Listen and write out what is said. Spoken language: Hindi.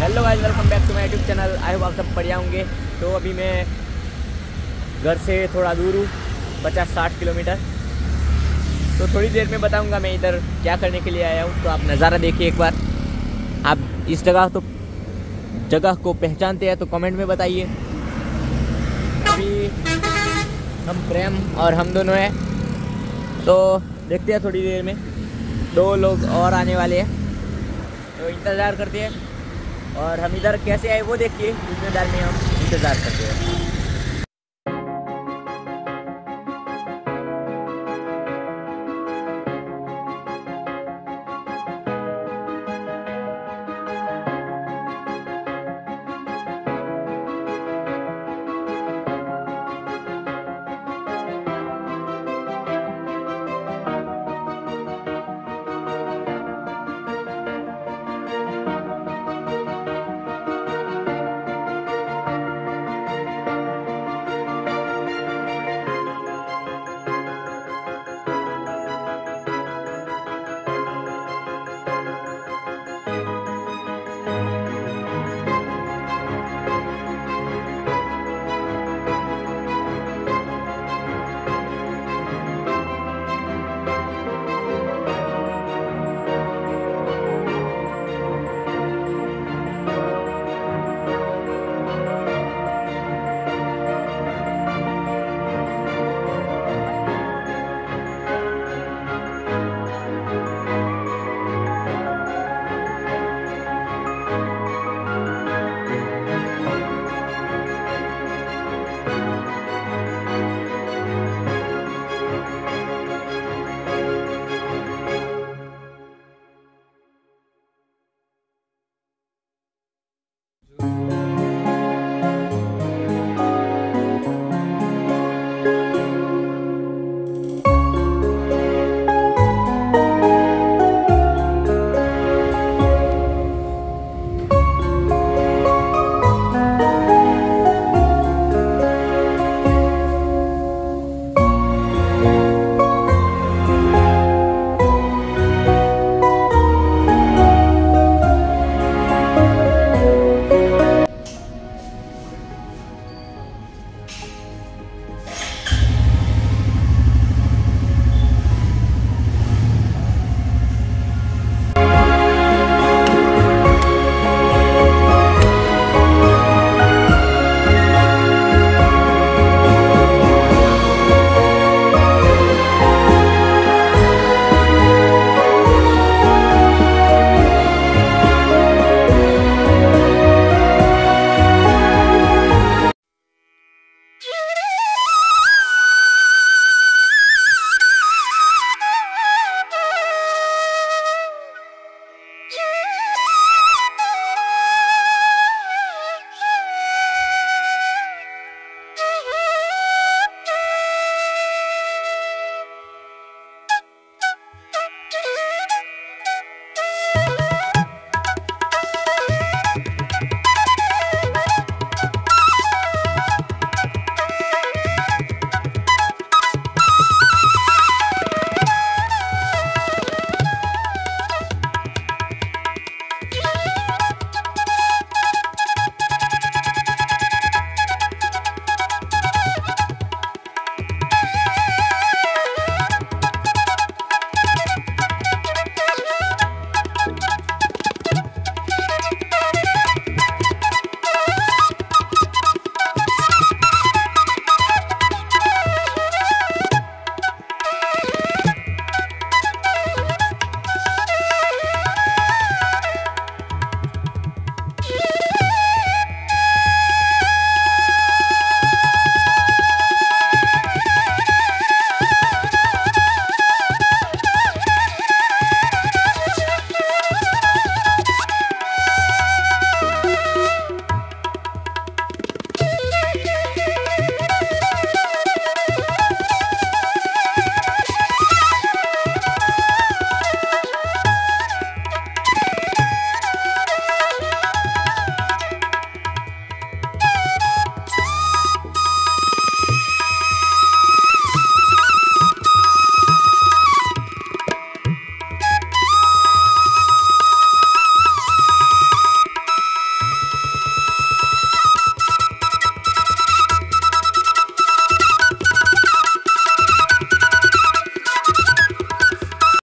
Hello guys welcome back to my YouTube channel I hope आप सब बढ़िया होंगे। तो अभी मैं घर से थोड़ा दूर हूँ, पचास साठ किलोमीटर। तो थोड़ी देर में बताऊँगा मैं इधर क्या करने के लिए आया हूँ। तो आप नज़ारा देखिए एक बार। आप इस जगह तो जगह को पहचानते हैं तो कमेंट में बताइए। अभी हम प्रेम और हम दोनों हैं। तो देखते हैं थोड़ी देर में। दो लोग और आने वाले हैं। तो इंतज़ार करते हैं। और हम इधर कैसे आए वो देखिए। इंतज़ार में हम इंतज़ार करते हैं।